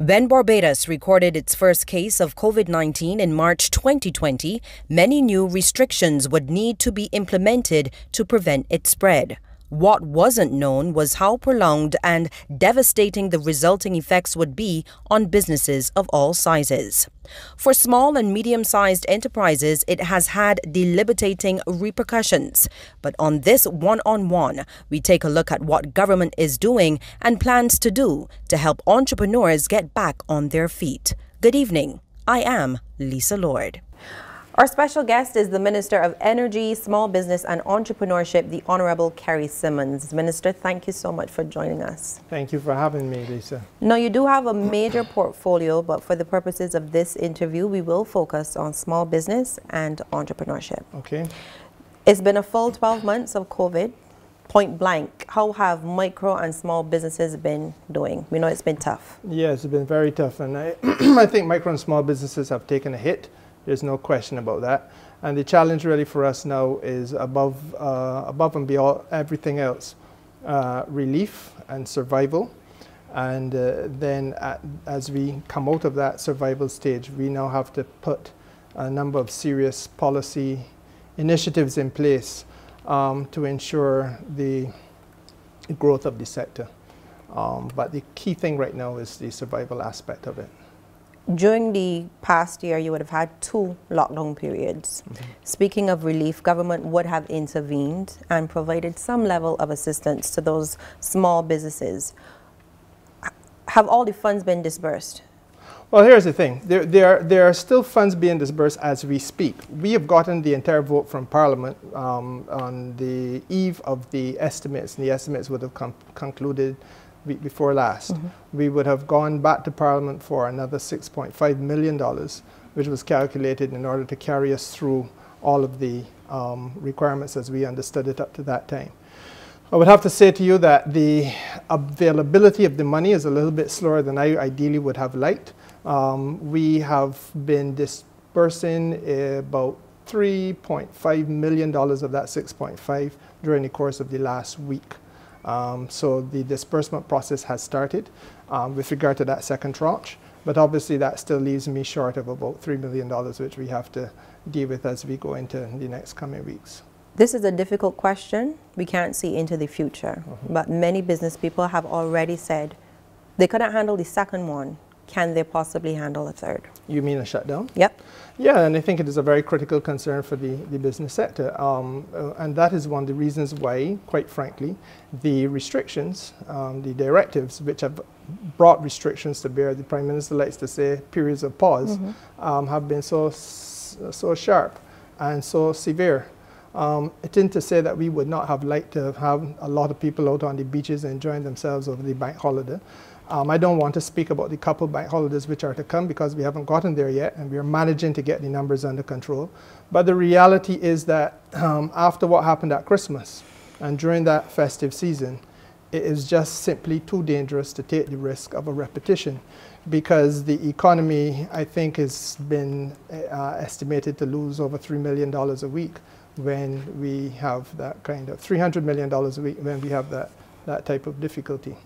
When Barbados recorded its first case of COVID 19 in March 2020, many new restrictions would need to be implemented to prevent its spread. What wasn't known was how prolonged and devastating the resulting effects would be on businesses of all sizes. For small and medium sized enterprises, it has had debilitating repercussions. But on this one on one, we take a look at what government is doing and plans to do to help entrepreneurs get back on their feet. Good evening. I am Lisa Lord. Our special guest is the Minister of Energy, Small Business and Entrepreneurship, the Honorable Kerrie Symmonds. Minister, thank you so much for joining us. Thank you for having me, Lisa. Now, you do have a major portfolio, but for the purposes of this interview, we will focus on small business and entrepreneurship. Okay. It's been a full 12 months of COVID. Point blank, how have micro and small businesses been doing? We know it's been tough. Yes, it's been very tough, and I, I think micro and small businesses have taken a hit. There's no question about that. And the challenge really for us now is above, uh, above and beyond everything else, uh, relief and survival. And uh, then at, as we come out of that survival stage, we now have to put a number of serious policy initiatives in place um, to ensure the growth of the sector. Um, but the key thing right now is the survival aspect of it during the past year, you would have had two lockdown periods. Speaking of relief, government would have intervened and provided some level of assistance to those small businesses. Have all the funds been disbursed? Well, here's the thing. There, there, there are still funds being disbursed as we speak. We have gotten the entire vote from Parliament um, on the eve of the estimates, and the estimates would have concluded week before last, mm -hmm. we would have gone back to Parliament for another $6.5 million, which was calculated in order to carry us through all of the um, requirements as we understood it up to that time. I would have to say to you that the availability of the money is a little bit slower than I ideally would have liked. Um, we have been dispersing about $3.5 million of that 6.5 during the course of the last week. Um, so the disbursement process has started um, with regard to that second tranche, but obviously that still leaves me short of about $3 million, which we have to deal with as we go into the next coming weeks. This is a difficult question. We can't see into the future, mm -hmm. but many business people have already said they couldn't handle the second one can they possibly handle a third? You mean a shutdown? Yep. Yeah, and I think it is a very critical concern for the, the business sector. Um, uh, and that is one of the reasons why, quite frankly, the restrictions, um, the directives, which have brought restrictions to bear, the Prime Minister likes to say periods of pause, mm -hmm. um, have been so, so sharp and so severe. Um, it isn't to say that we would not have liked to have a lot of people out on the beaches enjoying themselves over the bank holiday. Um, I don't want to speak about the couple bank holidays which are to come because we haven't gotten there yet and we're managing to get the numbers under control. But the reality is that um, after what happened at Christmas and during that festive season, it is just simply too dangerous to take the risk of a repetition because the economy, I think, has been uh, estimated to lose over $3 million a week when we have that kind of $300 million a week when we have that, that type of difficulty.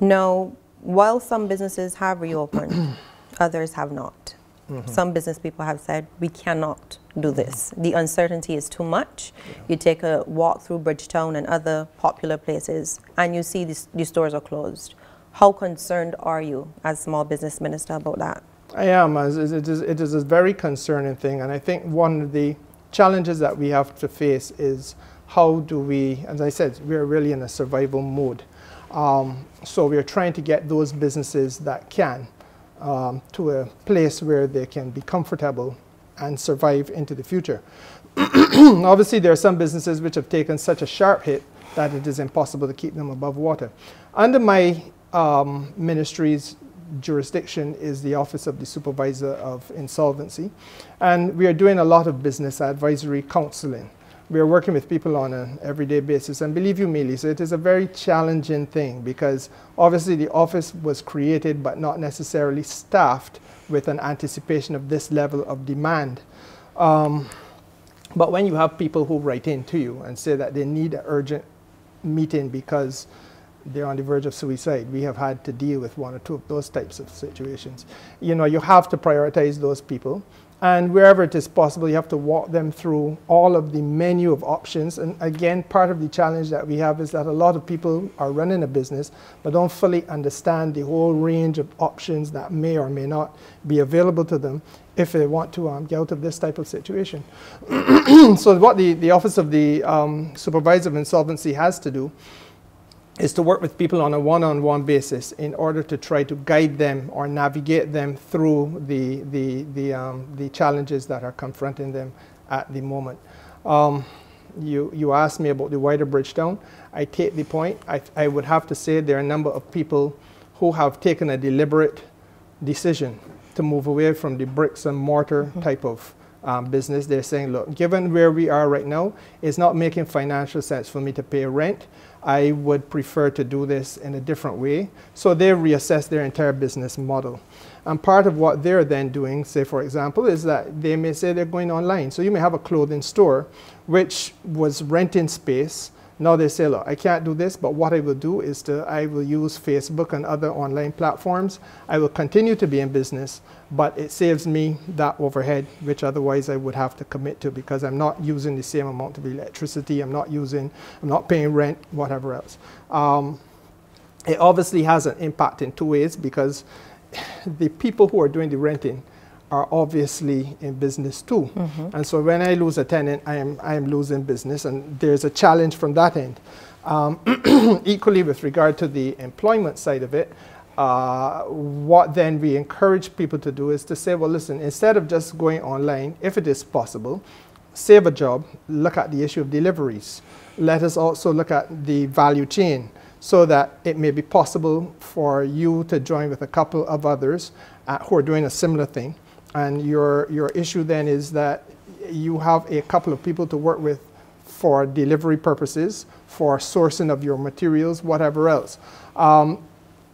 No, while some businesses have reopened, others have not. Mm -hmm. Some business people have said, we cannot do this. The uncertainty is too much. Yeah. You take a walk through Bridgetown and other popular places, and you see these, these stores are closed. How concerned are you as small business minister about that? I am. It is, it is a very concerning thing, and I think one of the challenges that we have to face is how do we, as I said, we're really in a survival mode. Um, so we are trying to get those businesses that can um, to a place where they can be comfortable and survive into the future. Obviously, there are some businesses which have taken such a sharp hit that it is impossible to keep them above water. Under my um, ministry's jurisdiction is the Office of the Supervisor of Insolvency, and we are doing a lot of business advisory counseling we are working with people on an everyday basis. And believe you me, Lisa, it is a very challenging thing because obviously the office was created but not necessarily staffed with an anticipation of this level of demand. Um, but when you have people who write in to you and say that they need an urgent meeting because they're on the verge of suicide. We have had to deal with one or two of those types of situations. You know, you have to prioritize those people. And wherever it is possible, you have to walk them through all of the menu of options. And again, part of the challenge that we have is that a lot of people are running a business but don't fully understand the whole range of options that may or may not be available to them if they want to um, get out of this type of situation. so what the, the Office of the um, Supervisor of Insolvency has to do is to work with people on a one-on-one basis in order to try to guide them or navigate them through the, the, the, um, the challenges that are confronting them at the moment. Um, you, you asked me about the wider Bridgetown. I take the point. I, I would have to say there are a number of people who have taken a deliberate decision to move away from the bricks and mortar mm -hmm. type of um, business. They're saying, look, given where we are right now, it's not making financial sense for me to pay rent. I would prefer to do this in a different way. So they reassess their entire business model. And part of what they're then doing, say for example, is that they may say they're going online. So you may have a clothing store which was renting space now they say, look, I can't do this, but what I will do is to, I will use Facebook and other online platforms. I will continue to be in business, but it saves me that overhead, which otherwise I would have to commit to because I'm not using the same amount of electricity, I'm not using, I'm not paying rent, whatever else. Um, it obviously has an impact in two ways because the people who are doing the renting are obviously in business too. Mm -hmm. And so when I lose a tenant, I am, I am losing business, and there's a challenge from that end. Um, equally, with regard to the employment side of it, uh, what then we encourage people to do is to say, well, listen, instead of just going online, if it is possible, save a job, look at the issue of deliveries. Let us also look at the value chain so that it may be possible for you to join with a couple of others who are doing a similar thing and your, your issue then is that you have a couple of people to work with for delivery purposes, for sourcing of your materials, whatever else. Um,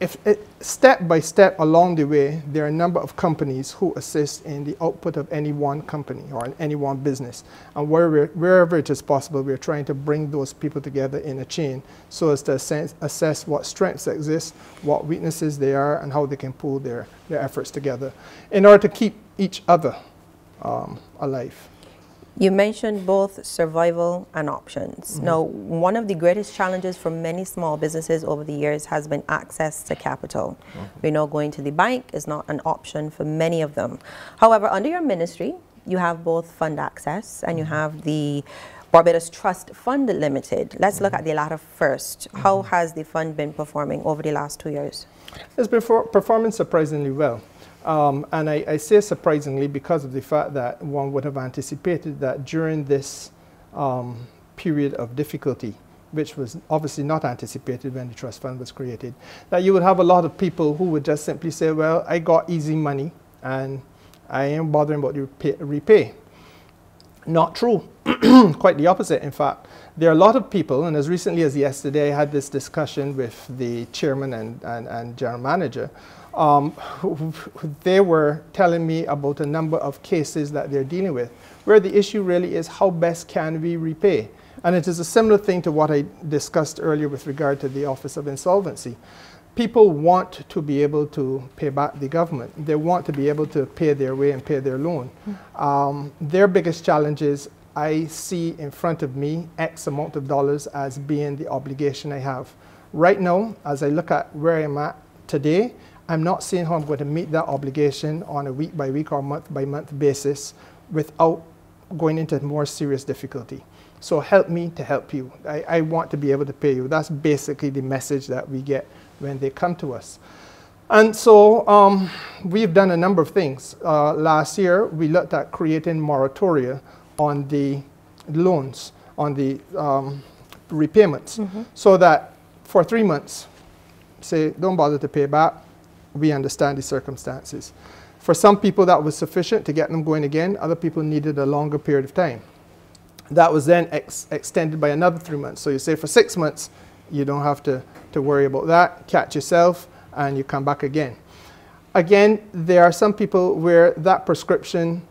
if it, step by step along the way, there are a number of companies who assist in the output of any one company or any one business. And wherever, wherever it is possible, we're trying to bring those people together in a chain so as to assess, assess what strengths exist, what weaknesses they are, and how they can pull their, their efforts together in order to keep each other um, alive. You mentioned both survival and options. Mm -hmm. Now, one of the greatest challenges for many small businesses over the years has been access to capital. Mm -hmm. We know going to the bank is not an option for many of them. However, under your ministry, you have both fund access and you mm-hmm. have the Barbados Trust Fund Limited. Let's look at the latter first. How mm-hmm. has the fund been performing over the last two years? It's been performing surprisingly well. Um, and I, I, say surprisingly because of the fact that one would have anticipated that during this um, period of difficulty, which was obviously not anticipated when the trust fund was created, that you would have a lot of people who would just simply say, well, I got easy money and I ain't bothering about the repay. repay. Not true. Quite the opposite, in fact. There are a lot of people, and as recently as yesterday, I had this discussion with the chairman and, and, and general manager um, they were telling me about a number of cases that they're dealing with, where the issue really is how best can we repay? And it is a similar thing to what I discussed earlier with regard to the Office of Insolvency. People want to be able to pay back the government. They want to be able to pay their way and pay their loan. Um, their biggest challenge is I see in front of me X amount of dollars as being the obligation I have. Right now, as I look at where I'm at today, I'm not seeing how I'm going to meet that obligation on a week by week or month by month basis without going into more serious difficulty. So help me to help you. I, I want to be able to pay you. That's basically the message that we get when they come to us. And so um, we've done a number of things. Uh, last year, we looked at creating moratoria on the loans, on the um, repayments, mm -hmm. so that for three months, say, don't bother to pay back, we understand the circumstances. For some people, that was sufficient to get them going again. Other people needed a longer period of time. That was then ex extended by another three months. So you say for six months, you don't have to, to worry about that. Catch yourself, and you come back again. Again, there are some people where that prescription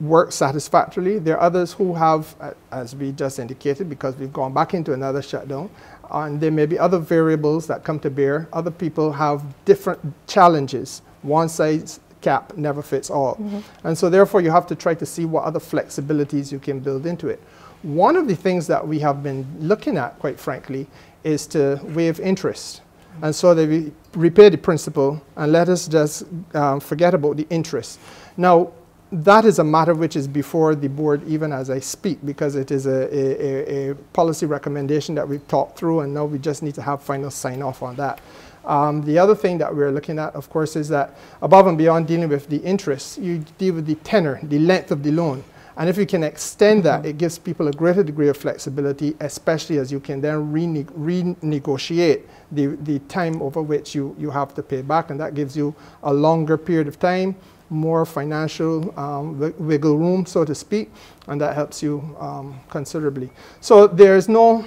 works satisfactorily. There are others who have, as we just indicated, because we've gone back into another shutdown, and there may be other variables that come to bear. Other people have different challenges. One size cap never fits all. Mm -hmm. And so therefore you have to try to see what other flexibilities you can build into it. One of the things that we have been looking at, quite frankly, is to waive interest. And so they repay the principal and let us just um, forget about the interest. Now, that is a matter which is before the board even as I speak because it is a, a, a, policy recommendation that we've talked through and now we just need to have final sign off on that. Um, the other thing that we're looking at, of course, is that above and beyond dealing with the interest, you deal with the tenor, the length of the loan. And if you can extend that, mm -hmm. it gives people a greater degree of flexibility, especially as you can then rene renegotiate the, the time over which you, you have to pay back. And that gives you a longer period of time, more financial um, wiggle room, so to speak, and that helps you um, considerably. So there's no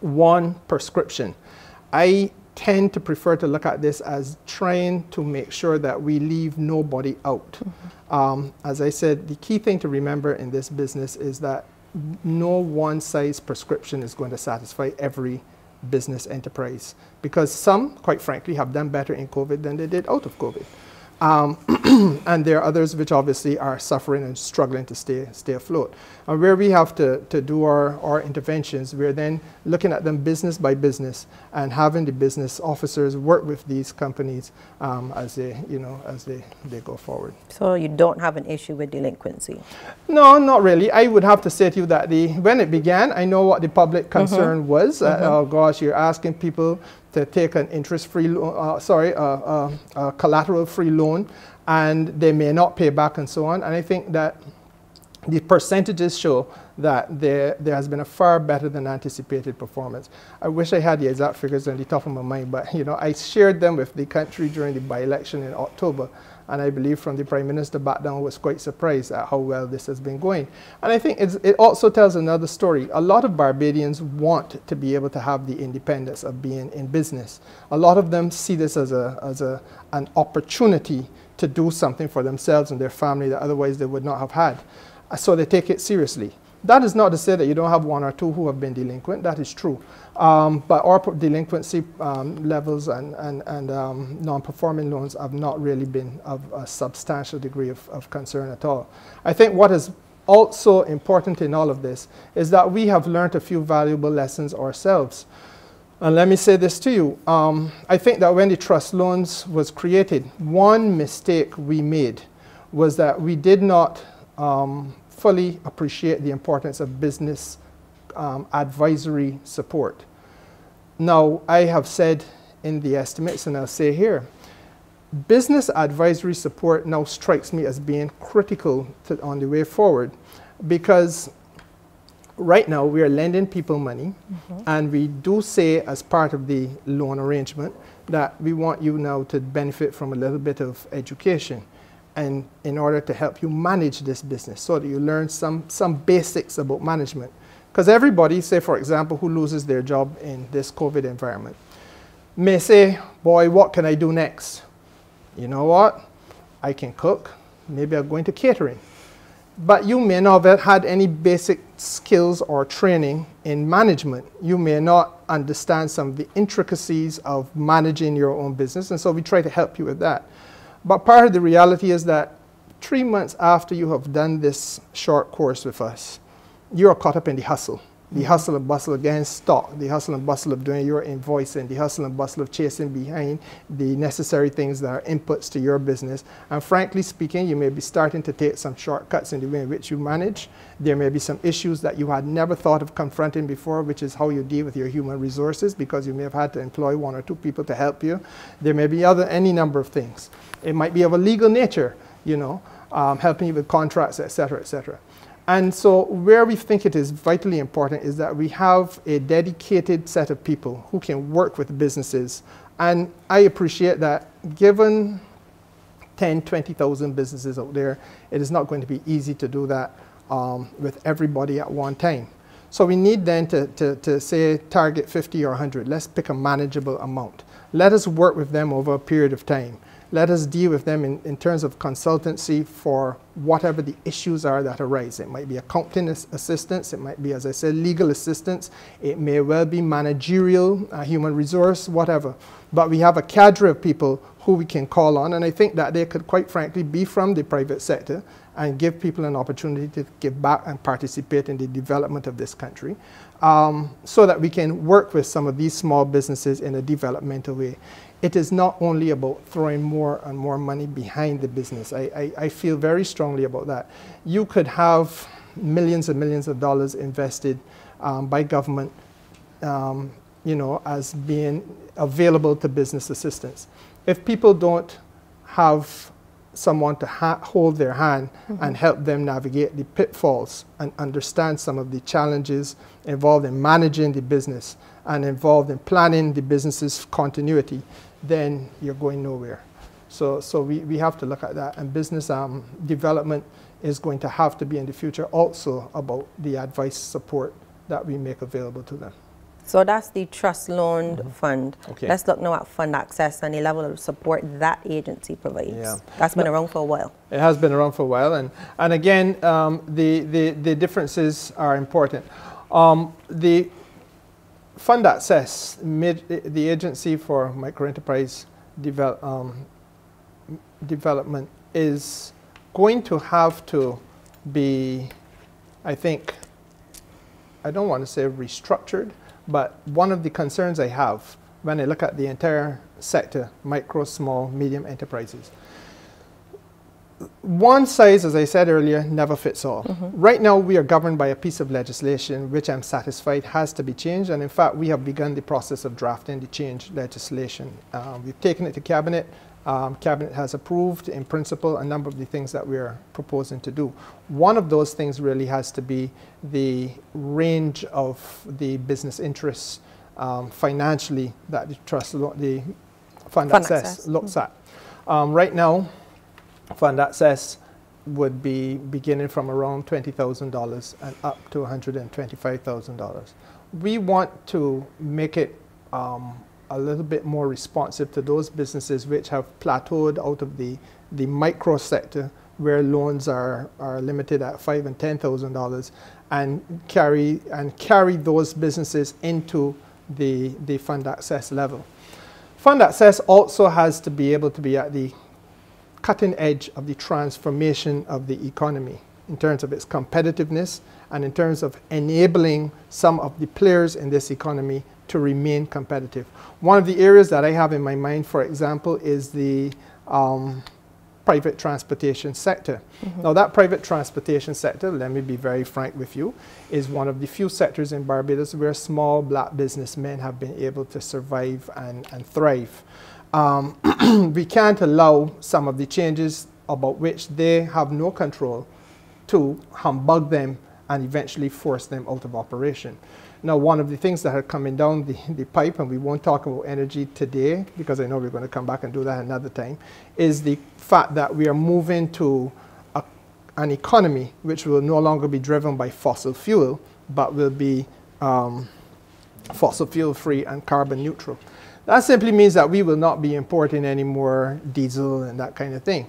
one prescription. I tend to prefer to look at this as trying to make sure that we leave nobody out. Mm -hmm. um, as I said, the key thing to remember in this business is that no one size prescription is going to satisfy every business enterprise because some, quite frankly, have done better in COVID than they did out of COVID. Um, and there are others which obviously are suffering and struggling to stay, stay afloat. And where we have to, to do our, our interventions, we're then looking at them business by business and having the business officers work with these companies um, as, they, you know, as they, they go forward. So you don't have an issue with delinquency? No, not really. I would have to say to you that the, when it began, I know what the public mm-hmm. concern mm -hmm. was. Mm -hmm. uh, mm-hmm. oh gosh, you're asking people to take an interest-free, uh, sorry, uh, uh, uh, collateral-free loan, and they may not pay back and so on. And I think that the percentages show that there, there has been a far better than anticipated performance. I wish I had the exact figures on the top of my mind, but you know, I shared them with the country during the by-election in October, and I believe from the Prime Minister back down was quite surprised at how well this has been going. And I think it also tells another story. A lot of Barbadians want to be able to have the independence of being in business. A lot of them see this as, a, as a, an opportunity to do something for themselves and their family that otherwise they would not have had. So they take it seriously. That is not to say that you don't have one or two who have been delinquent. That is true. Um, but our delinquency um, levels and, and, and um, non-performing loans have not really been of a substantial degree of, of concern at all. I think what is also important in all of this is that we have learned a few valuable lessons ourselves. And let me say this to you. Um, I think that when the trust loans was created, one mistake we made was that we did not um, fully appreciate the importance of business um, advisory support. Now, I have said in the estimates, and I'll say here, business advisory support now strikes me as being critical to, on the way forward because right now we are lending people money mm -hmm. and we do say as part of the loan arrangement that we want you now to benefit from a little bit of education and in order to help you manage this business so that you learn some, some basics about management. Because everybody, say for example, who loses their job in this COVID environment, may say, boy, what can I do next? You know what? I can cook. Maybe I'm going to catering. But you may not have had any basic skills or training in management. You may not understand some of the intricacies of managing your own business. And so we try to help you with that. But part of the reality is that three months after you have done this short course with us, you are caught up in the hustle. The hustle and bustle against stock, the hustle and bustle of doing your invoicing, the hustle and bustle of chasing behind the necessary things that are inputs to your business. And frankly speaking, you may be starting to take some shortcuts in the way in which you manage. There may be some issues that you had never thought of confronting before, which is how you deal with your human resources, because you may have had to employ one or two people to help you. There may be other, any number of things. It might be of a legal nature, you know, um, helping you with contracts, etc., etc. And so where we think it is vitally important is that we have a dedicated set of people who can work with businesses. And I appreciate that given 10, 20,000 businesses out there, it is not going to be easy to do that um, with everybody at one time. So we need then to, to, to say target 50 or 100. Let's pick a manageable amount. Let us work with them over a period of time let us deal with them in, in terms of consultancy for whatever the issues are that arise. It might be accounting assistance, it might be, as I said, legal assistance, it may well be managerial, uh, human resource, whatever. But we have a cadre of people who we can call on, and I think that they could quite frankly be from the private sector and give people an opportunity to give back and participate in the development of this country um, so that we can work with some of these small businesses in a developmental way it is not only about throwing more and more money behind the business. I, I, I, feel very strongly about that. You could have millions and millions of dollars invested um, by government, um, you know, as being available to business assistance. If people don't have someone to hold their hand mm -hmm. and help them navigate the pitfalls and understand some of the challenges involved in managing the business and involved in planning the business's continuity, then you're going nowhere. So, so we, we have to look at that. And business um, development is going to have to be in the future also about the advice support that we make available to them. So that's the Trust Loan mm -hmm. Fund. Okay. Let's look now at fund access and the level of support that agency provides. Yeah. That's been no, around for a while. It has been around for a while. And, and again, um, the, the, the differences are important. Um, the fund access, the Agency for Microenterprise um, Development is going to have to be, I think, I don't want to say restructured, but one of the concerns I have when I look at the entire sector, micro, small, medium enterprises, one size, as I said earlier, never fits all. Mm -hmm. Right now, we are governed by a piece of legislation which I'm satisfied has to be changed. And in fact, we have begun the process of drafting the change legislation. Um, we've taken it to Cabinet. Um, Cabinet has approved, in principle, a number of the things that we are proposing to do. One of those things really has to be the range of the business interests um, financially that the trust, the fund, fund access, access, looks mm -hmm. at. Um, right now, fund access would be beginning from around $20,000 and up to $125,000. We want to make it um, a little bit more responsive to those businesses which have plateaued out of the, the micro sector where loans are, are limited at five and ten thousand dollars and carry and carry those businesses into the, the fund access level. Fund access also has to be able to be at the cutting edge of the transformation of the economy in terms of its competitiveness and in terms of enabling some of the players in this economy to remain competitive. One of the areas that I have in my mind, for example, is the um, private transportation sector. Mm -hmm. Now that private transportation sector, let me be very frank with you, is one of the few sectors in Barbados where small black businessmen have been able to survive and, and thrive um, we can't allow some of the changes about which they have no control to humbug them and eventually force them out of operation. Now, one of the things that are coming down the, the pipe, and we won't talk about energy today because I know we're going to come back and do that another time, is the fact that we are moving to a, an economy which will no longer be driven by fossil fuel, but will be um, fossil fuel free and carbon neutral. That simply means that we will not be importing any more diesel and that kind of thing.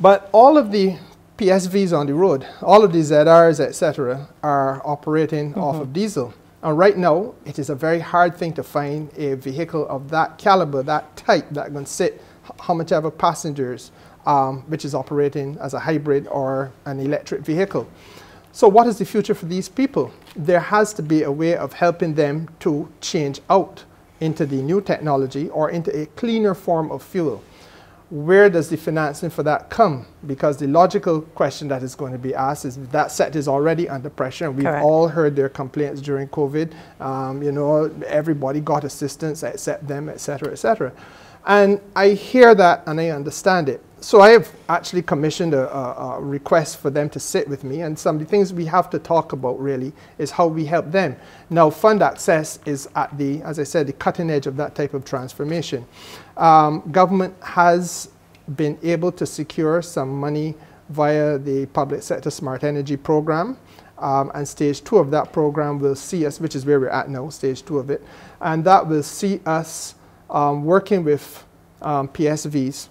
But all of the PSVs on the road, all of the ZRs, etc., are operating mm -hmm. off of diesel. And right now, it is a very hard thing to find a vehicle of that caliber, that type, that can sit how much ever passengers, um, which is operating as a hybrid or an electric vehicle. So what is the future for these people? There has to be a way of helping them to change out into the new technology or into a cleaner form of fuel. Where does the financing for that come? Because the logical question that is going to be asked is that set is already under pressure, we've Correct. all heard their complaints during COVID. Um, you know, everybody got assistance except them, etc., etc. And I hear that and I understand it so I have actually commissioned a, a, a, request for them to sit with me, and some of the things we have to talk about really is how we help them. Now, fund access is at the, as I said, the cutting edge of that type of transformation. Um, government has been able to secure some money via the public sector smart energy program. Um, and stage two of that program will see us, which is where we're at now, stage two of it, and that will see us um, working with um, PSVs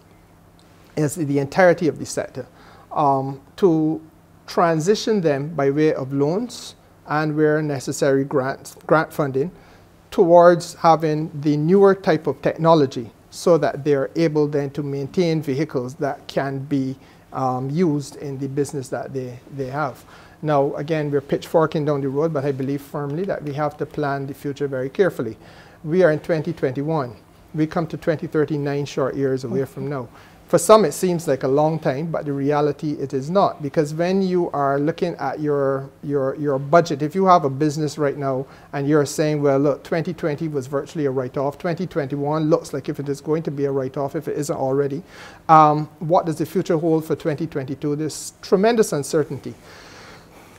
as the entirety of the sector, um, to transition them by way of loans and where necessary grant, grant funding towards having the newer type of technology so that they're able then to maintain vehicles that can be um, used in the business that they, they have. Now, again, we're pitchforking down the road, but I believe firmly that we have to plan the future very carefully. We are in 2021. We come to 2039 short years away from now. For some, it seems like a long time, but the reality it is not. Because when you are looking at your, your, your budget, if you have a business right now and you're saying, well, look, 2020 was virtually a write off, 2021 looks like if it is going to be a write off, if it isn't already, um, what does the future hold for 2022? There's tremendous uncertainty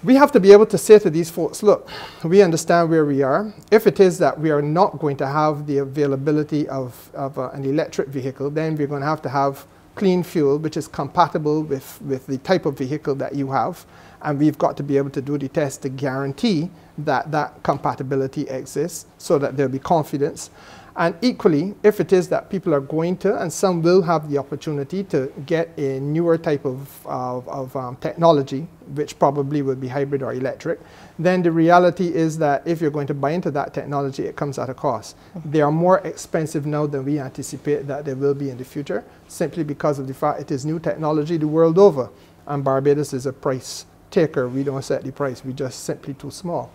we have to be able to say to these folks, look, we understand where we are. If it is that we are not going to have the availability of, of uh, an electric vehicle, then we're going to have to have clean fuel, which is compatible with, with the type of vehicle that you have. And we've got to be able to do the test to guarantee that that compatibility exists so that there'll be confidence. And equally, if it is that people are going to, and some will have the opportunity to get a newer type of, of, of um, technology, which probably will be hybrid or electric, then the reality is that if you're going to buy into that technology, it comes at a cost. They are more expensive now than we anticipate that they will be in the future, simply because of the fact it is new technology the world over. And Barbados is a price taker. We don't set the price, we're just simply too small.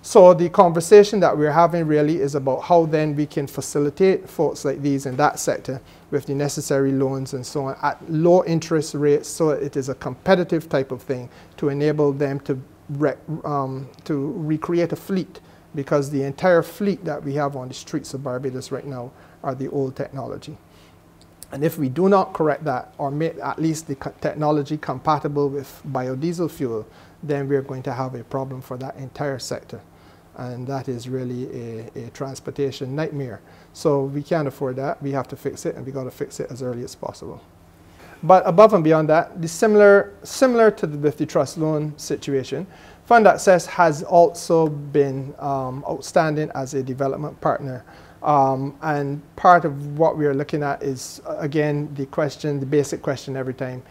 So the conversation that we're having really is about how then we can facilitate folks like these in that sector with the necessary loans and so on at low interest rates so it is a competitive type of thing to enable them to, um, to recreate a fleet because the entire fleet that we have on the streets of Barbados right now are the old technology. And if we do not correct that or make at least the technology compatible with biodiesel fuel, then we're going to have a problem for that entire sector. And that is really a, a transportation nightmare. So we can't afford that. We have to fix it, and we got to fix it as early as possible. But above and beyond that, the similar, similar to the, the trust loan situation, Fund Access has also been um, outstanding as a development partner. Um, and part of what we are looking at is, again, the question, the basic question every time,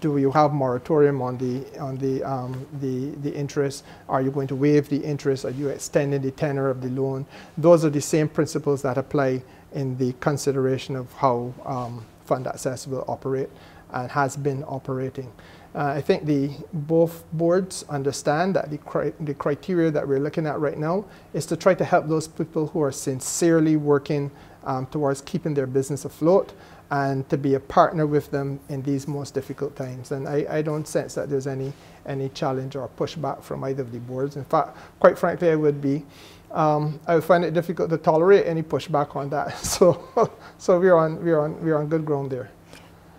do you have moratorium on the on the um, the the interest? Are you going to waive the interest? Are you extending the tenor of the loan? Those are the same principles that apply in the consideration of how um, fund access will operate and has been operating. Uh, I think the both boards understand that the, cri the criteria that we're looking at right now is to try to help those people who are sincerely working um, towards keeping their business afloat and to be a partner with them in these most difficult times. And I, I, don't sense that there's any, any challenge or pushback from either of the boards. In fact, quite frankly, I would be, um, I would find it difficult to tolerate any pushback on that. So, so we're, on, we're, on, we're on good ground there.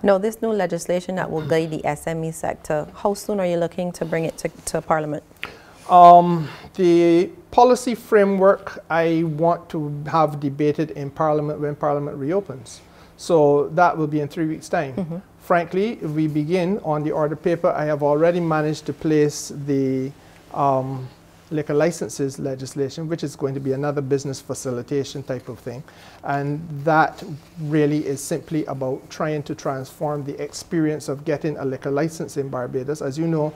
Now, this new legislation that will guide the SME sector, how soon are you looking to bring it to, to Parliament? Um, the policy framework I want to have debated in Parliament when Parliament reopens. So that will be in three weeks' time. Mm -hmm. Frankly, if we begin on the order paper, I have already managed to place the um, liquor licenses legislation, which is going to be another business facilitation type of thing. And that really is simply about trying to transform the experience of getting a liquor license in Barbados. As you know,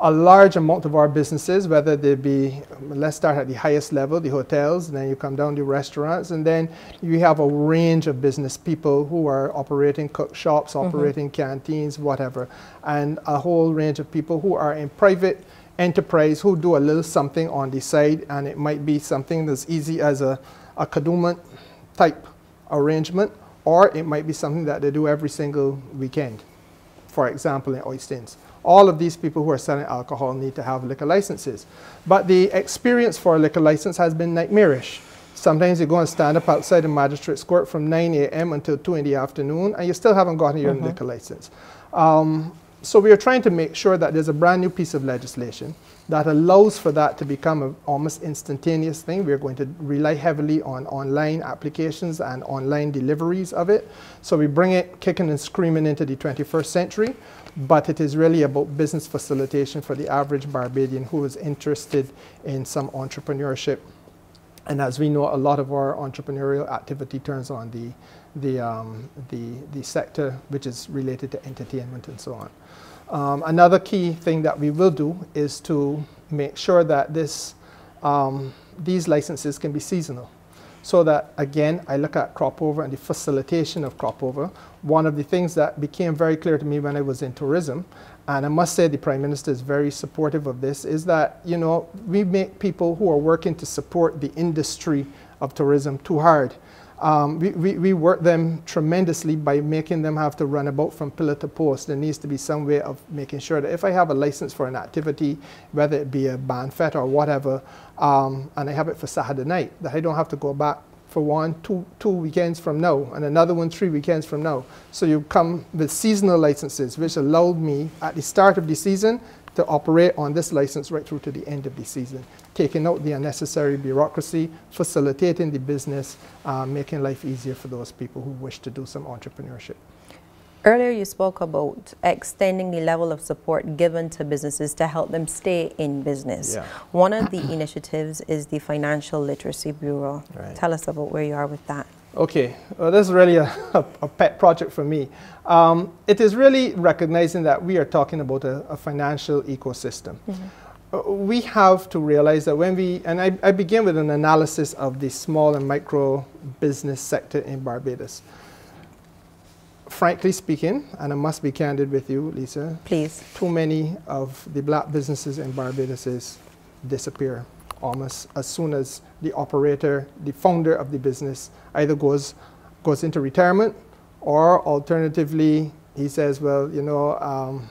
a large amount of our businesses, whether they be, let's start at the highest level, the hotels, and then you come down to restaurants, and then you have a range of business people who are operating cook shops, mm-hmm. operating mm -hmm. canteens, whatever, and a whole range of people who are in private enterprise who do a little something on the side, and it might be something as easy as a, a kadooment type arrangement, or it might be something that they do every single weekend, for example, in Oistins all of these people who are selling alcohol need to have liquor licenses. But the experience for a liquor license has been nightmarish. Sometimes you go and stand up outside the magistrate's court from 9 a.m. until 2 in the afternoon, and you still haven't gotten your mm -hmm. liquor license. Um, so we are trying to make sure that there's a brand new piece of legislation that allows for that to become an almost instantaneous thing. We're going to rely heavily on online applications and online deliveries of it. So we bring it kicking and screaming into the 21st century but it is really about business facilitation for the average Barbadian who is interested in some entrepreneurship. And as we know, a lot of our entrepreneurial activity turns on the, the, um, the, the sector which is related to entertainment and so on. Um, another key thing that we will do is to make sure that this, um, these licenses can be seasonal. So that, again, I look at crop over and the facilitation of crop over. One of the things that became very clear to me when I was in tourism, and I must say the Prime Minister is very supportive of this, is that, you know, we make people who are working to support the industry of tourism too hard. Um, we, we, we, work them tremendously by making them have to run about from pillar to post. There needs to be some way of making sure that if I have a license for an activity, whether it be a banfet or whatever, um, and I have it for Saturday night, that I don't have to go back for one, two, two weekends from now, and another one three weekends from now. So you come with seasonal licenses, which allowed me at the start of the season to operate on this license right through to the end of the season, taking out the unnecessary bureaucracy, facilitating the business, uh, making life easier for those people who wish to do some entrepreneurship. Earlier, you spoke about extending the level of support given to businesses to help them stay in business. Yeah. One of the initiatives is the Financial Literacy Bureau. Right. Tell us about where you are with that. Okay, well, this is really a, a, pet project for me. Um, it is really recognizing that we are talking about a, a financial ecosystem. Mm -hmm. we have to realize that when we, and I, I begin with an analysis of the small and micro business sector in Barbados. Frankly speaking, and I must be candid with you, Lisa. Please. Too many of the black businesses in Barbados is disappear almost as soon as the operator, the founder of the business, either goes, goes into retirement or alternatively, he says, well, you know, um,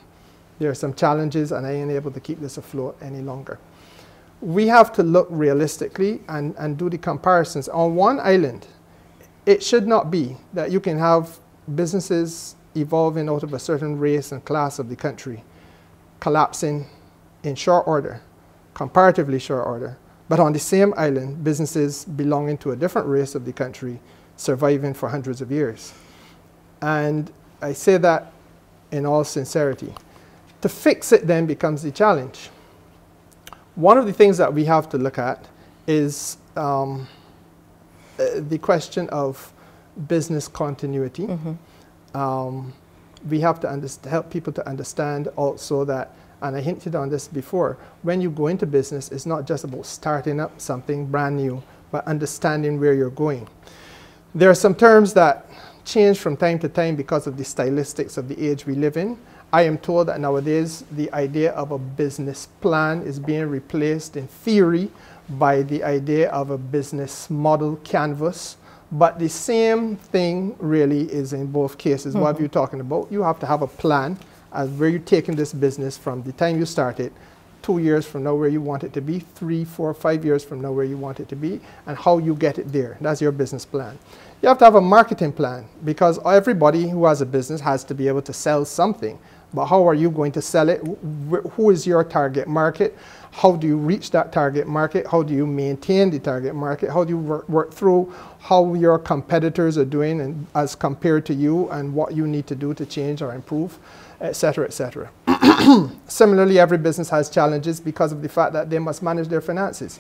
there are some challenges and I ain't able to keep this afloat any longer. We have to look realistically and, and do the comparisons. On one island, it should not be that you can have businesses evolving out of a certain race and class of the country collapsing in short order, comparatively short order, but on the same island, businesses belonging to a different race of the country surviving for hundreds of years. And I say that in all sincerity. To fix it then becomes the challenge. One of the things that we have to look at is um, uh, the question of business continuity. Mm -hmm. um, we have to help people to understand also that and I hinted on this before, when you go into business, it's not just about starting up something brand new, but understanding where you're going. There are some terms that change from time to time because of the stylistics of the age we live in. I am told that nowadays the idea of a business plan is being replaced in theory by the idea of a business model canvas. But the same thing really is in both cases. Mm -hmm. What are mm-hmm. you talking about? You have to have a plan as where you're taking this business from the time you start it, two years from now where you want it to be, three, four, five years from now where you want it to be, and how you get it there. That's your business plan. You have to have a marketing plan because everybody who has a business has to be able to sell something. But how are you going to sell it? Who is your target market? How do you reach that target market? How do you maintain the target market? How do you work, work through how your competitors are doing and as compared to you and what you need to do to change or improve? Etc., etc. Similarly, every business has challenges because of the fact that they must manage their finances.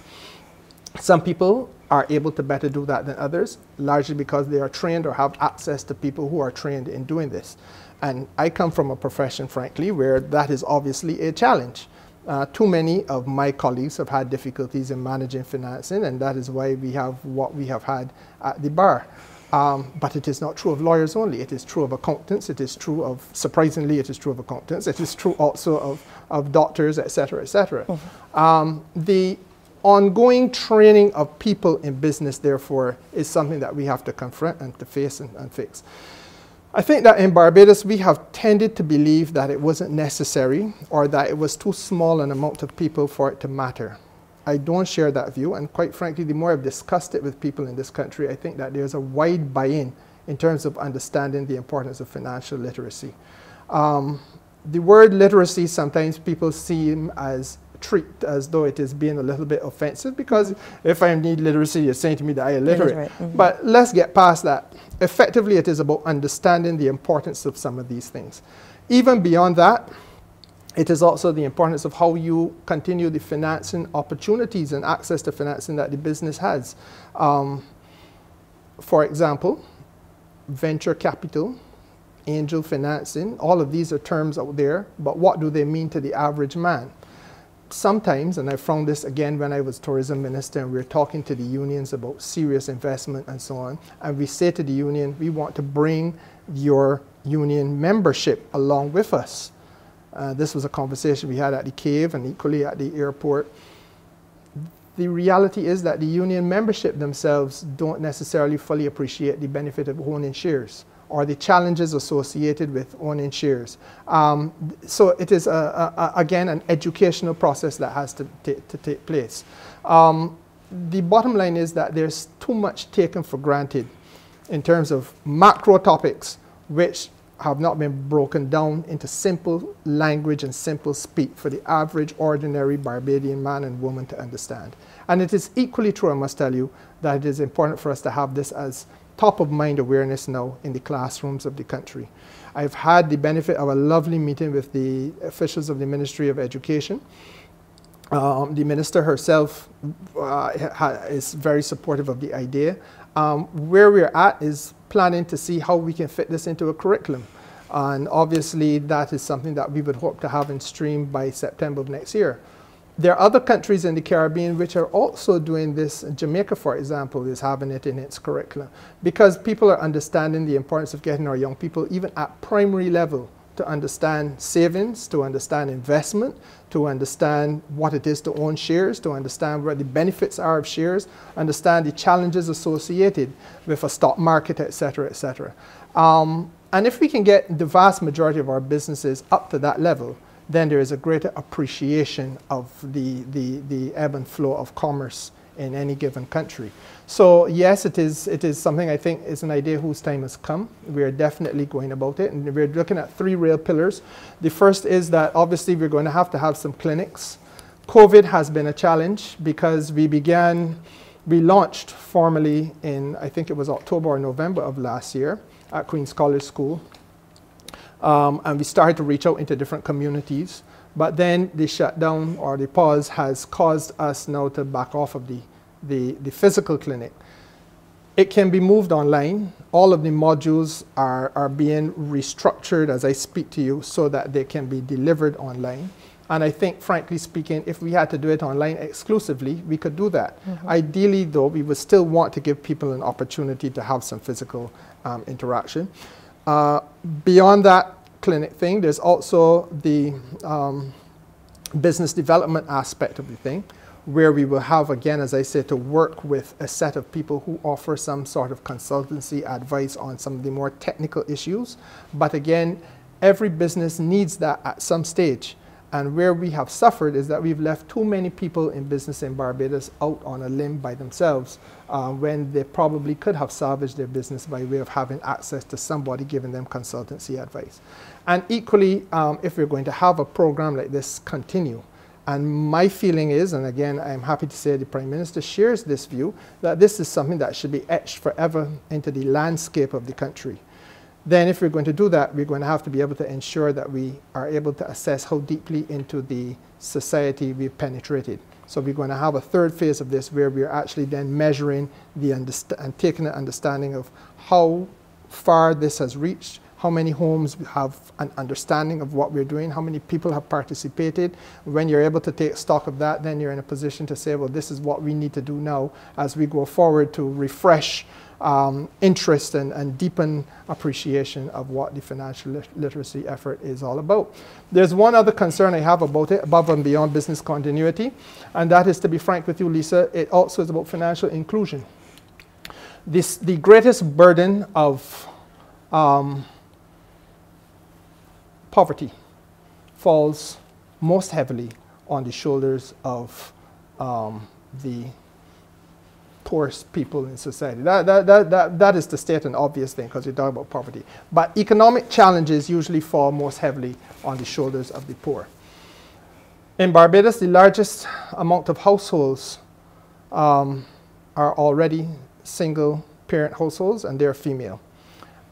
Some people are able to better do that than others, largely because they are trained or have access to people who are trained in doing this. And I come from a profession, frankly, where that is obviously a challenge. Uh, too many of my colleagues have had difficulties in managing financing, and that is why we have what we have had at the bar. Um, but it is not true of lawyers only. It is true of accountants. It is true of, surprisingly, it is true of accountants. It is true also of, of doctors, etc., etc. Mm -hmm. um, the ongoing training of people in business, therefore, is something that we have to confront and to face and, and fix. I think that in Barbados, we have tended to believe that it wasn't necessary or that it was too small an amount of people for it to matter. I don't share that view, and quite frankly, the more I've discussed it with people in this country, I think that there's a wide buy-in in terms of understanding the importance of financial literacy. Um, the word literacy sometimes people seem as treat as though it is being a little bit offensive because if I need literacy, you're saying to me that I am illiterate. Mm -hmm. But let's get past that. Effectively, it is about understanding the importance of some of these things. Even beyond that, it is also the importance of how you continue the financing opportunities and access to financing that the business has. Um, for example, venture capital, angel financing. All of these are terms out there, but what do they mean to the average man? Sometimes, and I found this again when I was tourism minister and we were talking to the unions about serious investment and so on, and we say to the union, we want to bring your union membership along with us. Uh, this was a conversation we had at the cave and equally at the airport. The reality is that the union membership themselves don't necessarily fully appreciate the benefit of owning shares or the challenges associated with owning shares. Um, so it is, a, a, again, an educational process that has to, to take place. Um, the bottom line is that there's too much taken for granted in terms of macro topics which have not been broken down into simple language and simple speak for the average, ordinary Barbadian man and woman to understand. And it is equally true, I must tell you, that it is important for us to have this as top of mind awareness now in the classrooms of the country. I've had the benefit of a lovely meeting with the officials of the Ministry of Education. Um, the minister herself uh, is very supportive of the idea. Um, where we're at is planning to see how we can fit this into a curriculum. And obviously that is something that we would hope to have in stream by September of next year. There are other countries in the Caribbean which are also doing this. Jamaica, for example, is having it in its curriculum because people are understanding the importance of getting our young people, even at primary level, to understand savings, to understand investment, to understand what it is to own shares, to understand what the benefits are of shares, understand the challenges associated with a stock market, etc., etc. Um, and if we can get the vast majority of our businesses up to that level, then there is a greater appreciation of the, the, the ebb and flow of commerce in any given country. So yes, it is, it is something I think is an idea whose time has come. We are definitely going about it and we're looking at three real pillars. The first is that obviously we're going to have to have some clinics. COVID has been a challenge because we began, we launched formally in, I think it was October or November of last year at Queen's College School. Um, and we started to reach out into different communities. But then the shutdown or the pause has caused us now to back off of the, the, the physical clinic. It can be moved online. All of the modules are, are being restructured as I speak to you so that they can be delivered online. And I think, frankly speaking, if we had to do it online exclusively, we could do that. Mm -hmm. Ideally, though, we would still want to give people an opportunity to have some physical um, interaction. Uh, beyond that clinic thing, there's also the um, business development aspect of the thing, where we will have, again, as I said, to work with a set of people who offer some sort of consultancy advice on some of the more technical issues. But again, every business needs that at some stage. And where we have suffered is that we've left too many people in business in Barbados out on a limb by themselves uh, when they probably could have salvaged their business by way of having access to somebody giving them consultancy advice. And equally, um, if we're going to have a program like this continue, and my feeling is, and again, I'm happy to say the Prime Minister shares this view, that this is something that should be etched forever into the landscape of the country then if we're going to do that, we're going to have to be able to ensure that we are able to assess how deeply into the society we've penetrated. So we're going to have a third phase of this where we're actually then measuring the and taking an understanding of how far this has reached, how many homes have an understanding of what we're doing, how many people have participated. When you're able to take stock of that, then you're in a position to say, well, this is what we need to do now as we go forward to refresh um, interest and, and, deepen appreciation of what the financial lit literacy effort is all about. There's one other concern I have about it, above and beyond business continuity, and that is to be frank with you, Lisa, it also is about financial inclusion. This, the greatest burden of um, poverty falls most heavily on the shoulders of um, the poorest people in society. That, that, that, that, that is to state an obvious thing because we talk about poverty. But economic challenges usually fall most heavily on the shoulders of the poor. In Barbados, the largest amount of households um, are already single parent households and they're female.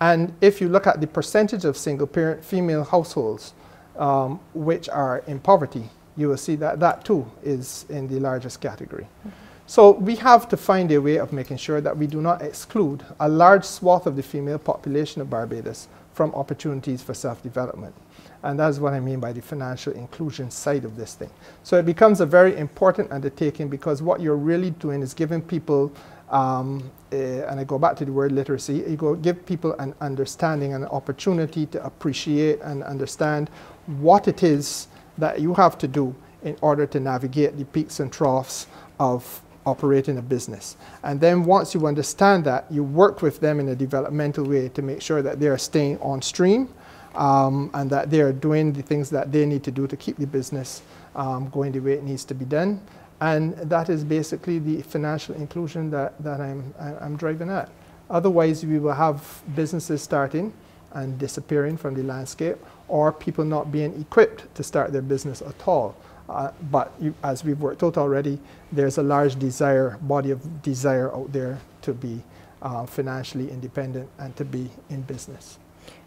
And if you look at the percentage of single parent female households um, which are in poverty, you will see that that too is in the largest category. Mm -hmm. So we have to find a way of making sure that we do not exclude a large swath of the female population of Barbados from opportunities for self-development. And that's what I mean by the financial inclusion side of this thing. So it becomes a very important undertaking because what you're really doing is giving people, um, uh, and I go back to the word literacy, you go give people an understanding and an opportunity to appreciate and understand what it is that you have to do in order to navigate the peaks and troughs of operating a business. And then once you understand that, you work with them in a developmental way to make sure that they are staying on stream um, and that they are doing the things that they need to do to keep the business um, going the way it needs to be done. And that is basically the financial inclusion that, that I'm, I'm driving at. Otherwise, we will have businesses starting and disappearing from the landscape or people not being equipped to start their business at all. Uh, but you, as we've worked out already, there's a large desire, body of desire out there to be uh, financially independent and to be in business.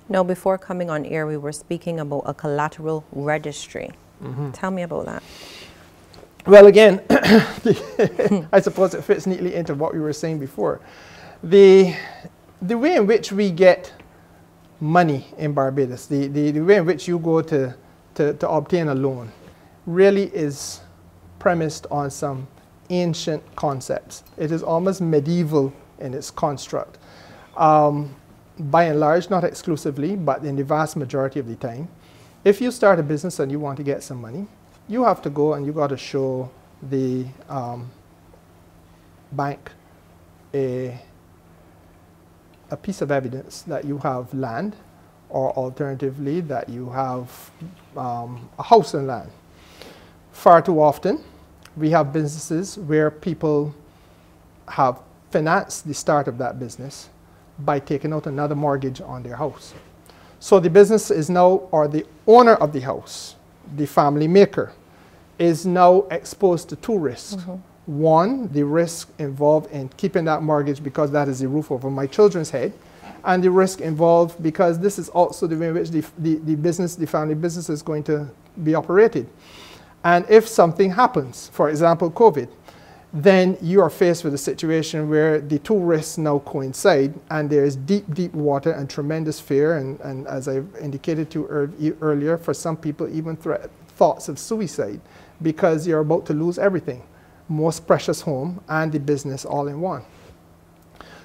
Now, before coming on air, we were speaking about a collateral registry. Mm -hmm. Tell me about that. Well, again, I suppose it fits neatly into what we were saying before. The, the way in which we get money in Barbados, the, the, the way in which you go to, to, to obtain a loan, really is premised on some ancient concepts. It is almost medieval in its construct. Um, by and large, not exclusively, but in the vast majority of the time, if you start a business and you want to get some money, you have to go and you got to show the um, bank a, a piece of evidence that you have land or alternatively that you have um, a house and land. Far too often, we have businesses where people have financed the start of that business by taking out another mortgage on their house. So the business is now, or the owner of the house, the family maker, is now exposed to two risks. Mm -hmm. One, the risk involved in keeping that mortgage because that is the roof over my children's head, and the risk involved because this is also the way in which the, the, the business, the family business is going to be operated. And if something happens, for example, COVID, then you are faced with a situation where the two risks now coincide and there is deep, deep water and tremendous fear. And, and as I indicated to you earlier, for some people, even thoughts of suicide because you're about to lose everything most precious home and the business all in one.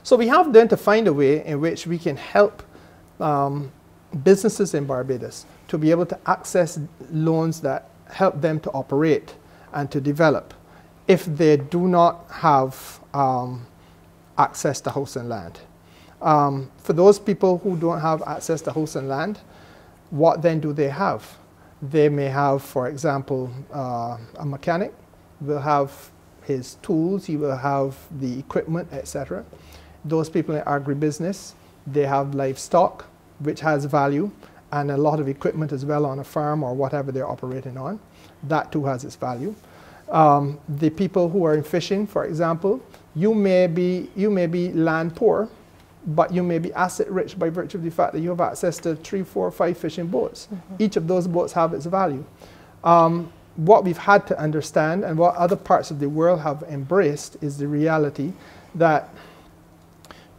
So we have then to find a way in which we can help um, businesses in Barbados to be able to access loans that help them to operate and to develop if they do not have um, access to house and land. Um, for those people who don't have access to house and land, what then do they have? They may have, for example, uh, a mechanic will have his tools, he will have the equipment, etc. Those people in agribusiness, they have livestock, which has value, and a lot of equipment as well on a farm or whatever they're operating on. That too has its value. Um, the people who are in fishing, for example, you may be, you may be land poor, but you may be asset rich by virtue of the fact that you have access to three, four, five fishing boats. Mm -hmm. Each of those boats have its value. Um, what we've had to understand and what other parts of the world have embraced is the reality that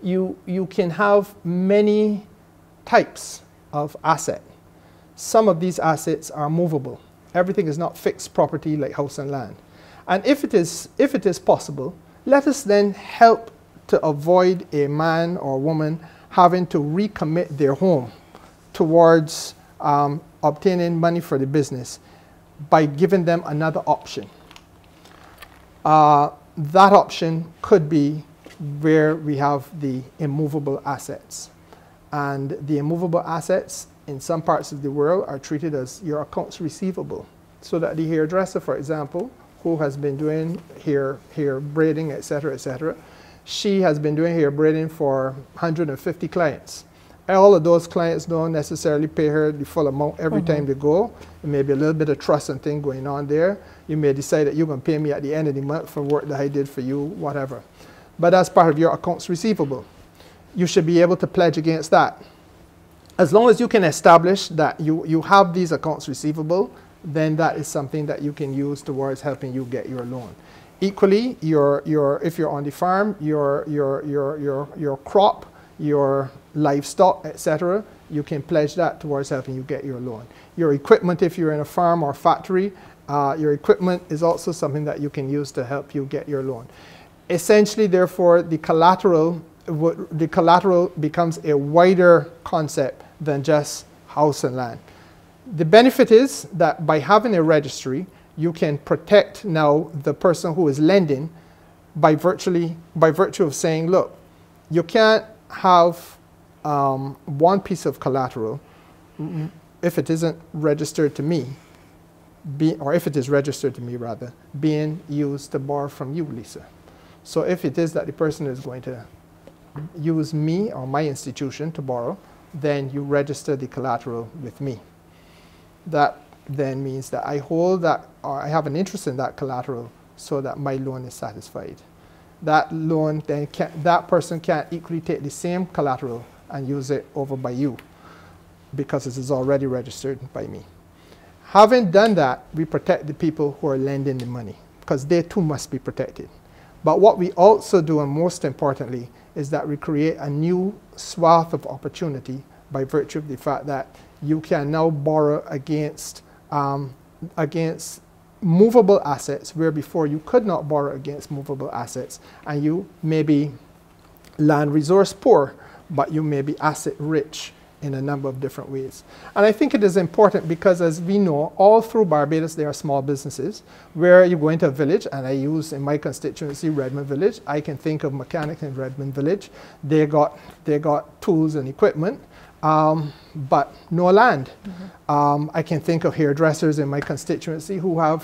you, you can have many types of asset. Some of these assets are movable. Everything is not fixed property like house and land. And if it is, if it is possible, let us then help to avoid a man or woman having to recommit their home towards um, obtaining money for the business by giving them another option. Uh, that option could be where we have the immovable assets. And the immovable assets in some parts of the world are treated as your accounts receivable. So that the hairdresser, for example, who has been doing hair, hair braiding, etc., etc., she has been doing hair braiding for 150 clients. All of those clients don't necessarily pay her the full amount every mm -hmm. time they go. There may be a little bit of trust and thing going on there. You may decide that you're going to pay me at the end of the month for work that I did for you, whatever. But that's part of your accounts receivable. You should be able to pledge against that as long as you can establish that you, you have these accounts receivable, then that is something that you can use towards helping you get your loan. Equally, your, your, if you're on the farm, your, your, your, your, your crop, your livestock, etc., you can pledge that towards helping you get your loan. Your equipment, if you're in a farm or factory, uh, your equipment is also something that you can use to help you get your loan. Essentially, therefore, the collateral, the collateral becomes a wider concept than just house and land. The benefit is that by having a registry, you can protect now the person who is lending by virtually by virtue of saying, look, you can't have um, one piece of collateral if it isn't registered to me, be, or if it is registered to me rather, being used to borrow from you, Lisa. So if it is that the person is going to use me or my institution to borrow, then you register the collateral with me. That then means that I hold that, or I have an interest in that collateral so that my loan is satisfied. That loan, then can, that person can equally take the same collateral and use it over by you because it is already registered by me. Having done that, we protect the people who are lending the money because they too must be protected. But what we also do, and most importantly, is that we create a new swath of opportunity by virtue of the fact that you can now borrow against um, against movable assets where before you could not borrow against movable assets and you may be land resource poor but you may be asset rich in a number of different ways. And I think it is important because as we know, all through Barbados there are small businesses where you go into a village, and I use in my constituency Redmond Village, I can think of mechanics in Redmond Village. They got, they got tools and equipment um, but no land. Mm -hmm. um, I can think of hairdressers in my constituency who have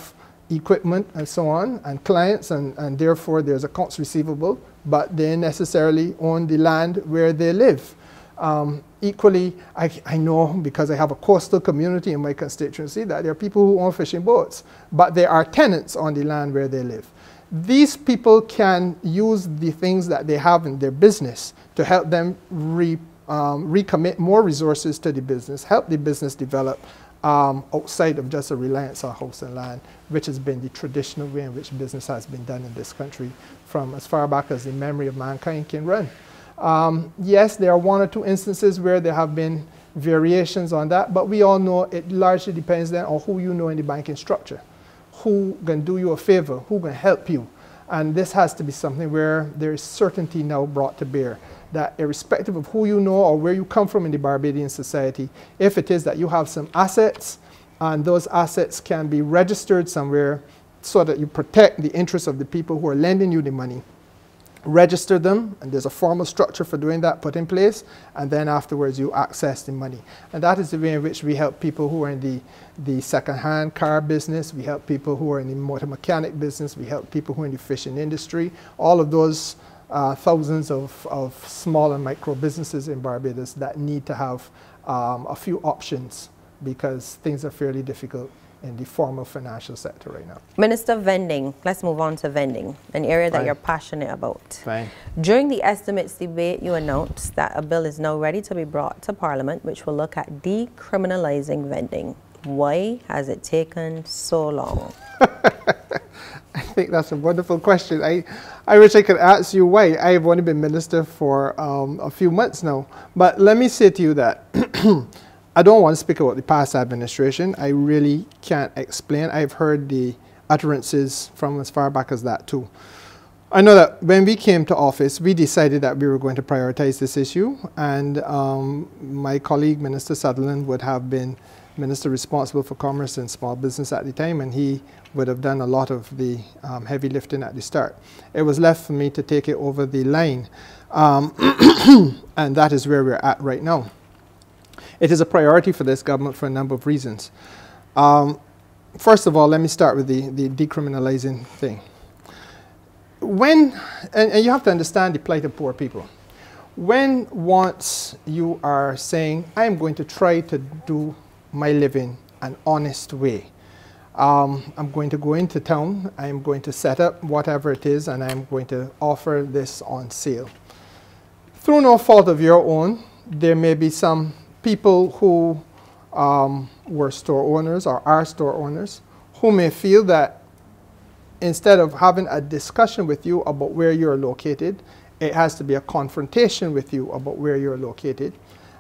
equipment and so on, and clients, and, and therefore there's accounts receivable, but they necessarily own the land where they live. Um, equally, I, I, know because I have a coastal community in my constituency that there are people who own fishing boats, but there are tenants on the land where they live. These people can use the things that they have in their business to help them re um, recommit more resources to the business, help the business develop um, outside of just a reliance on house and land, which has been the traditional way in which business has been done in this country from as far back as the memory of mankind can run. Um, yes, there are one or two instances where there have been variations on that, but we all know it largely depends then on who you know in the banking structure, who can do you a favor, who can help you. And this has to be something where there is certainty now brought to bear that irrespective of who you know or where you come from in the Barbadian society, if it is that you have some assets and those assets can be registered somewhere so that you protect the interests of the people who are lending you the money, register them, and there's a formal structure for doing that put in place, and then afterwards you access the money. And that is the way in which we help people who are in the, the second-hand car business, we help people who are in the motor mechanic business, we help people who are in the fishing industry, all of those uh, thousands of, of small and micro businesses in Barbados that need to have um, a few options because things are fairly difficult in the formal financial sector right now. Minister, vending. Let's move on to vending, an area that Fine. you're passionate about. Fine. During the estimates debate, you announced that a bill is now ready to be brought to Parliament which will look at decriminalizing vending. Why has it taken so long? I think that's a wonderful question. I, I wish I could ask you why. I have only been minister for um, a few months now. But let me say to you that I don't want to speak about the past administration. I really can't explain. I've heard the utterances from as far back as that too. I know that when we came to office, we decided that we were going to prioritize this issue, and um, my colleague, Minister Sutherland, would have been minister responsible for commerce and small business at the time, and he would have done a lot of the um, heavy lifting at the start. It was left for me to take it over the line, um, and that is where we're at right now. It is a priority for this government for a number of reasons. Um, first of all, let me start with the, the decriminalizing thing. When, and, and you have to understand the plight of poor people. When once you are saying, I'm going to try to do my living an honest way. Um, I'm going to go into town, I'm going to set up whatever it is, and I'm going to offer this on sale. Through no fault of your own, there may be some people who um, were store owners or are store owners who may feel that instead of having a discussion with you about where you're located, it has to be a confrontation with you about where you're located.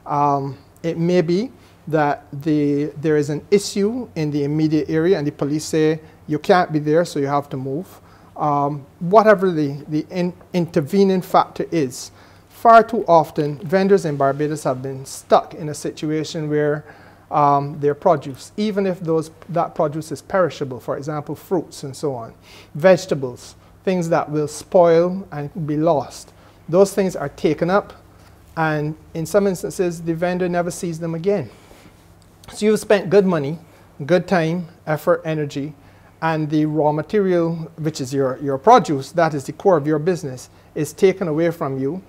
Um, it may be that the, there is an issue in the immediate area and the police say you can't be there, so you have to move. Um, whatever the, the in intervening factor is, far too often vendors in Barbados have been stuck in a situation where um, their produce, even if those, that produce is perishable, for example, fruits and so on, vegetables, things that will spoil and be lost. Those things are taken up, and in some instances, the vendor never sees them again. So you've spent good money, good time, effort, energy, and the raw material, which is your, your produce, that is the core of your business, is taken away from you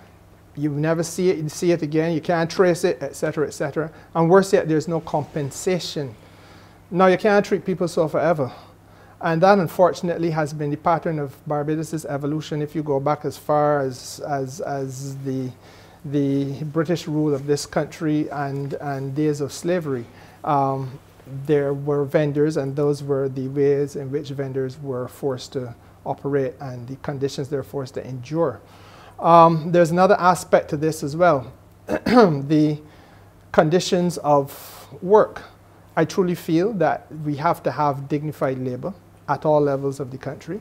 you never see it, you see it again, you can't trace it, etc., etc. And worse yet, there's no compensation. Now, you can't treat people so forever. And that, unfortunately, has been the pattern of Barbados' evolution if you go back as far as, as, as the, the British rule of this country and, and days of slavery. Um, there were vendors, and those were the ways in which vendors were forced to operate and the conditions they're forced to endure. Um, there's another aspect to this as well the conditions of work. I truly feel that we have to have dignified labor at all levels of the country.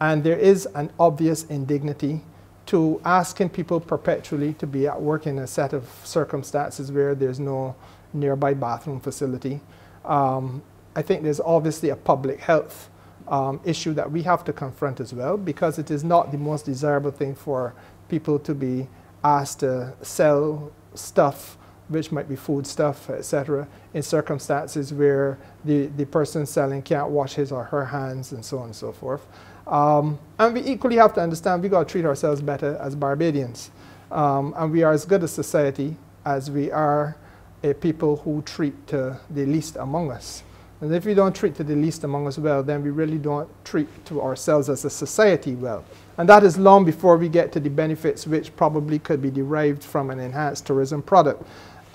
And there is an obvious indignity to asking people perpetually to be at work in a set of circumstances where there's no nearby bathroom facility. Um, I think there's obviously a public health um, issue that we have to confront as well because it is not the most desirable thing for people to be asked to sell stuff which might be food stuff, etc., in circumstances where the, the person selling can't wash his or her hands and so on and so forth. Um, and we equally have to understand we got to treat ourselves better as Barbadians. Um, and we are as good a society as we are a people who treat uh, the least among us. And if we don't treat the least among us well, then we really don't treat to ourselves as a society well. And that is long before we get to the benefits which probably could be derived from an enhanced tourism product.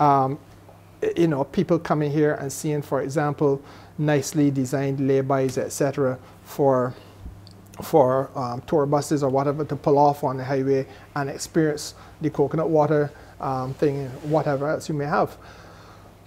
Um, you know, people coming here and seeing, for example, nicely designed laybys, etc., for for um, tour buses or whatever to pull off on the highway and experience the coconut water um, thing, whatever else you may have.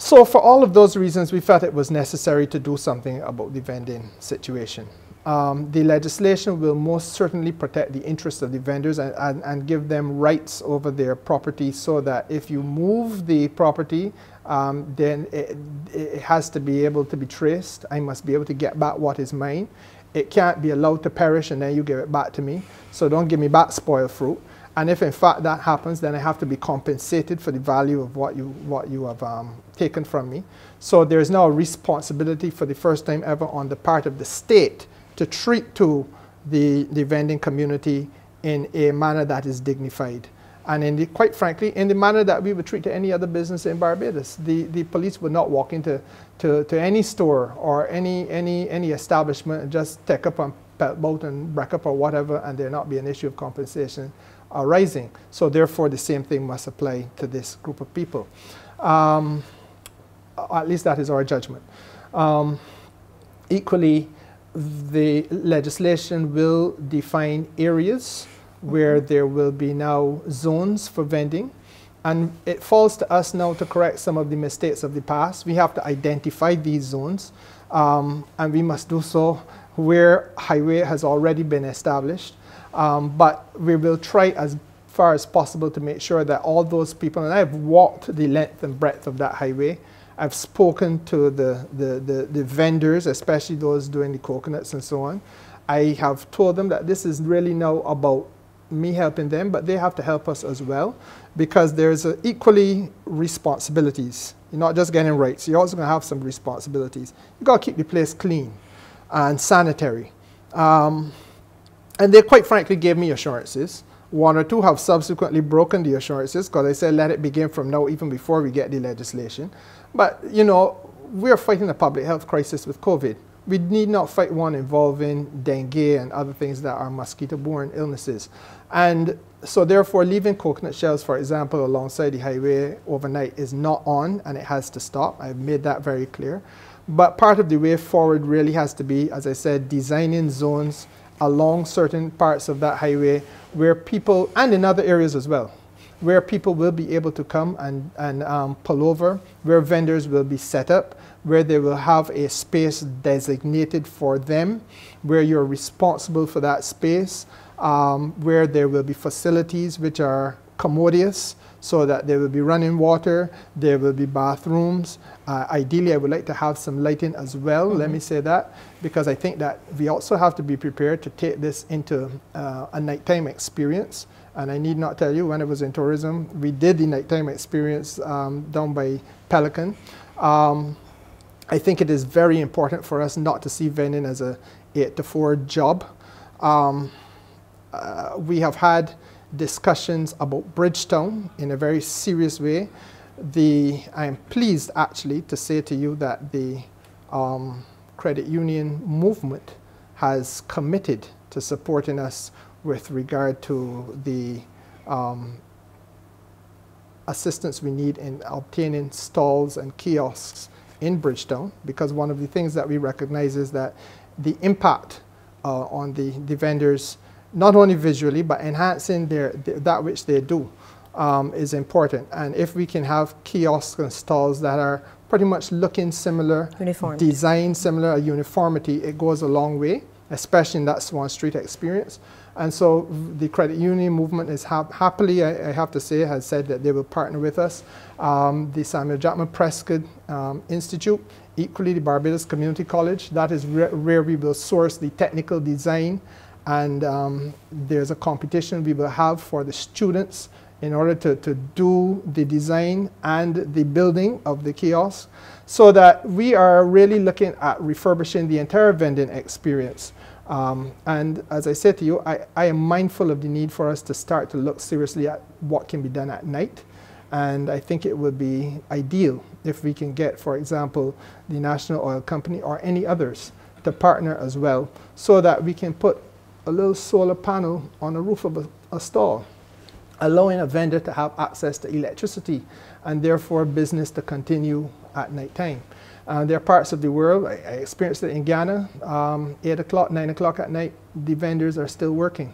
So for all of those reasons, we felt it was necessary to do something about the vending situation. Um, the legislation will most certainly protect the interests of the vendors and, and, and, give them rights over their property so that if you move the property, um, then it, it, has to be able to be traced. I must be able to get back what is mine. It can't be allowed to perish and then you give it back to me. So don't give me back spoiled fruit. And if in fact that happens, then I have to be compensated for the value of what you, what you have um, taken from me. So there is now a responsibility for the first time ever on the part of the state to treat to the, the vending community in a manner that is dignified. And in the, quite frankly, in the manner that we would treat to any other business in Barbados. The, the police would not walk into to, to any store or any, any, any establishment and just take up a pelt boat and break up or whatever and there not be an issue of compensation arising. So therefore, the same thing must apply to this group of people. Um, at least that is our judgment. Um, equally, the legislation will define areas where there will be now zones for vending. And it falls to us now to correct some of the mistakes of the past. We have to identify these zones, um, and we must do so where highway has already been established. Um, but we will try as far as possible to make sure that all those people, and I've walked the length and breadth of that highway, I've spoken to the, the, the, the, vendors, especially those doing the coconuts and so on. I have told them that this is really now about me helping them, but they have to help us as well because there's equally responsibilities. You're not just getting rights, you're also going to have some responsibilities. You've got to keep the place clean and sanitary. Um, and they quite frankly gave me assurances. One or two have subsequently broken the assurances because they said let it begin from now, even before we get the legislation. But, you know, we're fighting a public health crisis with COVID. We need not fight one involving dengue and other things that are mosquito-borne illnesses. And so therefore, leaving coconut shells, for example, alongside the highway overnight is not on and it has to stop. I've made that very clear. But part of the way forward really has to be, as I said, designing zones along certain parts of that highway where people, and in other areas as well, where people will be able to come and, and um, pull over, where vendors will be set up, where they will have a space designated for them, where you're responsible for that space, um, where there will be facilities which are commodious, so that there will be running water, there will be bathrooms. Uh, ideally, I would like to have some lighting as well, mm -hmm. let me mm-hmm. say that, because I think that we also have to be prepared to take this into uh, a nighttime experience. And I need not tell you, when I was in tourism, we did the nighttime experience um, down by Pelican. Um, I think it is very important for us not to see vending as a 8 to 4 job. Um, uh, we have had discussions about Bridgetown in a very serious way. The, I am pleased actually to say to you that the um, credit union movement has committed to supporting us with regard to the um, assistance we need in obtaining stalls and kiosks in Bridgetown because one of the things that we recognize is that the impact uh, on the, the vendors, not only visually, but enhancing their, that which they do um, is important. And if we can have kiosks and stalls that are pretty much looking similar, Uniform. design similar, a uniformity, it goes a long way, especially in that Swan Street experience. And so the credit union movement is ha happily, I, I, have to say, has said that they will partner with us. Um, the Samuel Jackman Prescod um, Institute, equally the Barbados Community College, that is where we will source the technical design and um, there's a competition we will have for the students in order to, to do the design and the building of the kiosk so that we are really looking at refurbishing the entire vending experience. Um, and as I said to you, I, I, am mindful of the need for us to start to look seriously at what can be done at night. And I think it would be ideal if we can get, for example, the National Oil Company or any others to partner as well so that we can put a little solar panel on the roof of a, a stall, allowing a vendor to have access to electricity and therefore business to continue at night time. Uh, there are parts of the world, I, I experienced it in Ghana, um, 8 o'clock, 9 o'clock at night, the vendors are still working.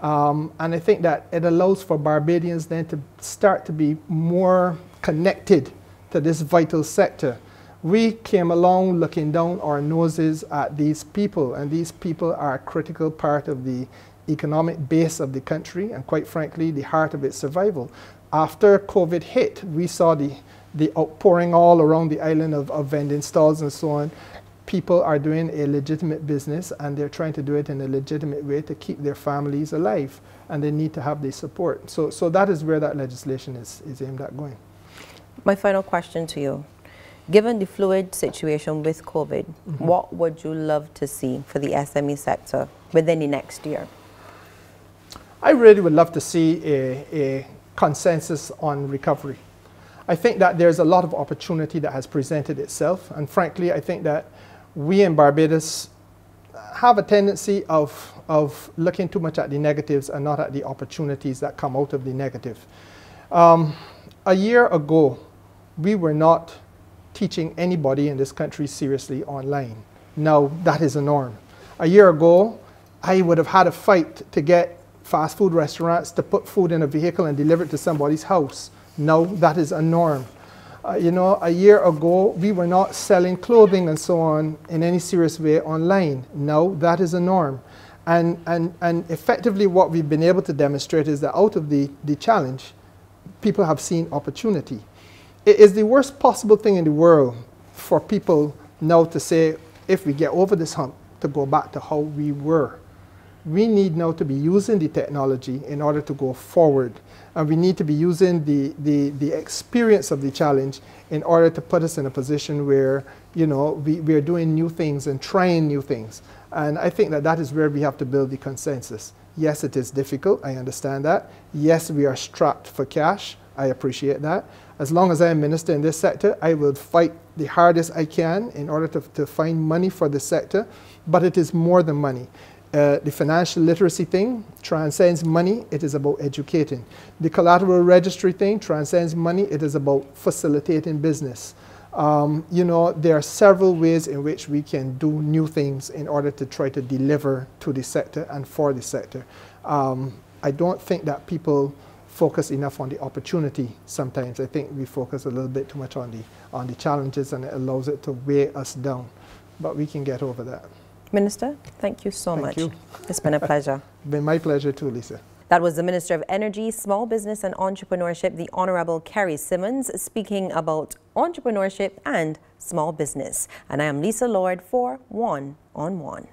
Um, and I think that it allows for Barbadians then to start to be more connected to this vital sector. We came along looking down our noses at these people, and these people are a critical part of the economic base of the country, and quite frankly, the heart of its survival. After COVID hit, we saw the the outpouring all around the island of, of vending stalls and so on. People are doing a legitimate business and they're trying to do it in a legitimate way to keep their families alive and they need to have the support. So, so that is where that legislation is, is aimed at going. My final question to you. Given the fluid situation with COVID, mm -hmm. what would you love to see for the SME sector within the next year? I really would love to see a, a consensus on recovery. I think that there's a lot of opportunity that has presented itself. And frankly, I think that we in Barbados have a tendency of, of looking too much at the negatives and not at the opportunities that come out of the negative. Um, a year ago, we were not teaching anybody in this country seriously online. Now, that is a norm. A year ago, I would have had a fight to get fast food restaurants to put food in a vehicle and deliver it to somebody's house. Now that is a norm. Uh, you know, a year ago, we were not selling clothing and so on in any serious way online. Now that is a norm. And, and, and effectively what we've been able to demonstrate is that out of the, the challenge, people have seen opportunity. It is the worst possible thing in the world for people now to say, if we get over this hump, to go back to how we were we need now to be using the technology in order to go forward. And we need to be using the, the, the experience of the challenge in order to put us in a position where, you know, we, we are doing new things and trying new things. And I think that that is where we have to build the consensus. Yes, it is difficult. I understand that. Yes, we are strapped for cash. I appreciate that. As long as I am minister in this sector, I will fight the hardest I can in order to, to find money for the sector. But it is more than money. Uh, the financial literacy thing transcends money, it is about educating. The collateral registry thing transcends money, it is about facilitating business. Um, you know, there are several ways in which we can do new things in order to try to deliver to the sector and for the sector. Um, I don't think that people focus enough on the opportunity sometimes. I think we focus a little bit too much on the, on the challenges and it allows it to weigh us down. But we can get over that. Minister, thank you so thank much. You. It's been a pleasure. been my pleasure too, Lisa. That was the Minister of Energy, Small Business and Entrepreneurship, the Honorable Kerrie Symmonds, speaking about entrepreneurship and small business. And I am Lisa Lord for One on One.